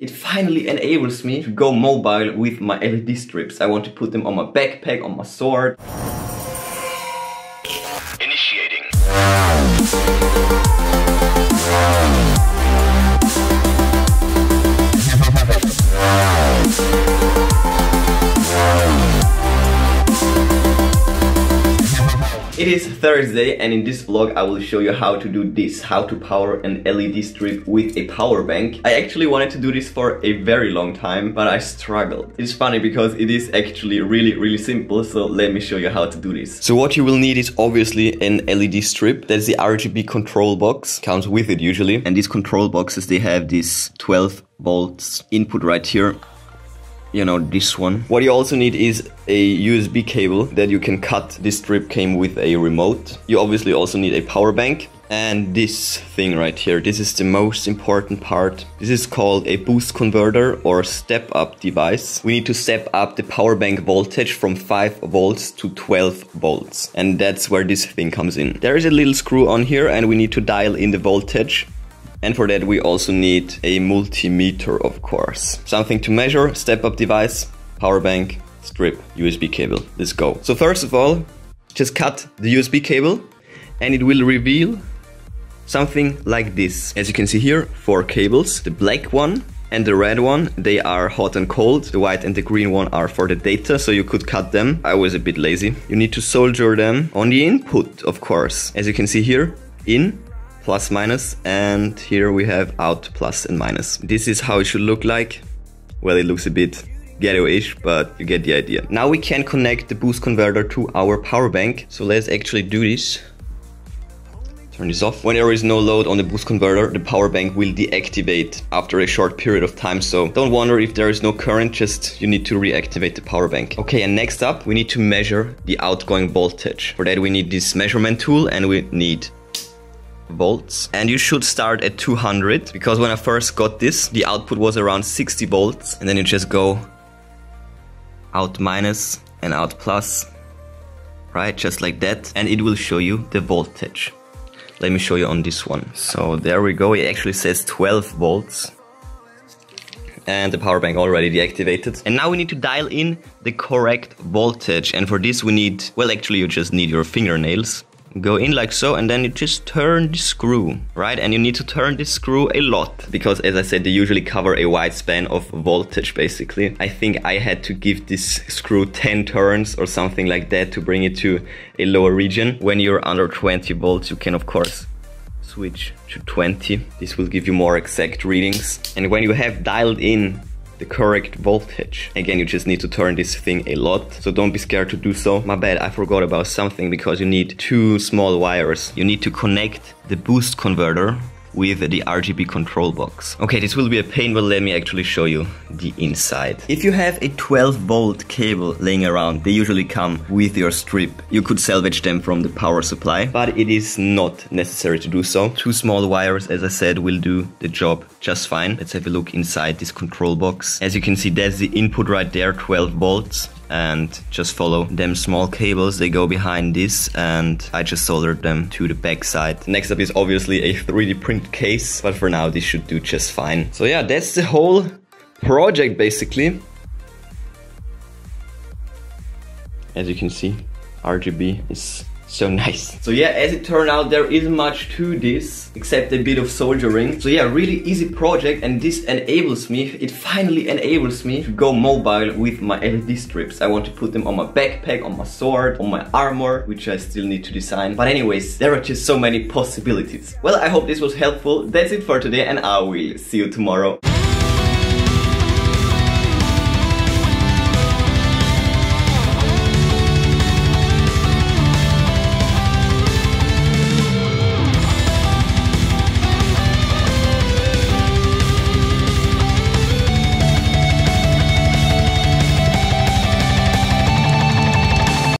It finally enables me to go mobile with my LED strips. I want to put them on my backpack, on my sword. Initiating. It is Thursday and in this vlog I will show you how to do this, how to power an LED strip with a power bank. I actually wanted to do this for a very long time, but I struggled. It's funny because it is actually really, really simple, so let me show you how to do this. So what you will need is obviously an LED strip. That's the RGB control box, comes with it usually. And these control boxes, they have this 12 volts input right here you know this one. What you also need is a usb cable that you can cut. This strip came with a remote. You obviously also need a power bank. And this thing right here this is the most important part. This is called a boost converter or step up device. We need to step up the power bank voltage from 5 volts to 12 volts. And that's where this thing comes in. There is a little screw on here and we need to dial in the voltage and for that we also need a multimeter of course. Something to measure, step up device, power bank, strip, USB cable. Let's go. So first of all, just cut the USB cable and it will reveal something like this. As you can see here, four cables. The black one and the red one, they are hot and cold. The white and the green one are for the data, so you could cut them. I was a bit lazy. You need to solder them on the input, of course. As you can see here, in plus minus and here we have out plus and minus. This is how it should look like. Well, it looks a bit ghetto-ish, but you get the idea. Now we can connect the boost converter to our power bank. So let's actually do this. Turn this off. When there is no load on the boost converter, the power bank will deactivate after a short period of time. So don't wonder if there is no current, just you need to reactivate the power bank. Okay, and next up, we need to measure the outgoing voltage. For that, we need this measurement tool and we need volts. And you should start at 200 because when I first got this the output was around 60 volts. And then you just go out minus and out plus right? Just like that. And it will show you the voltage. Let me show you on this one. So there we go. It actually says 12 volts. And the power bank already deactivated. And now we need to dial in the correct voltage. And for this we need, well actually you just need your fingernails go in like so and then you just turn the screw right? And you need to turn this screw a lot because as I said they usually cover a wide span of voltage basically. I think I had to give this screw 10 turns or something like that to bring it to a lower region. When you're under 20 volts you can of course switch to 20 this will give you more exact readings. And when you have dialed in the correct voltage. Again, you just need to turn this thing a lot, so don't be scared to do so. My bad, I forgot about something because you need two small wires. You need to connect the boost converter with the RGB control box. Okay, this will be a pain, but let me actually show you the inside. If you have a 12 volt cable laying around, they usually come with your strip. You could salvage them from the power supply, but it is not necessary to do so. Two small wires, as I said, will do the job just fine. Let's have a look inside this control box. As you can see, that's the input right there, 12 volts and just follow them small cables they go behind this and I just soldered them to the back side. Next up is obviously a 3D print case but for now this should do just fine. So yeah that's the whole project basically. As you can see RGB is so nice. So yeah, as it turned out, there isn't much to this except a bit of soldering. So yeah, really easy project and this enables me, it finally enables me to go mobile with my LED strips. I want to put them on my backpack, on my sword, on my armor, which I still need to design. But anyways, there are just so many possibilities. Well, I hope this was helpful. That's it for today and I will see you tomorrow.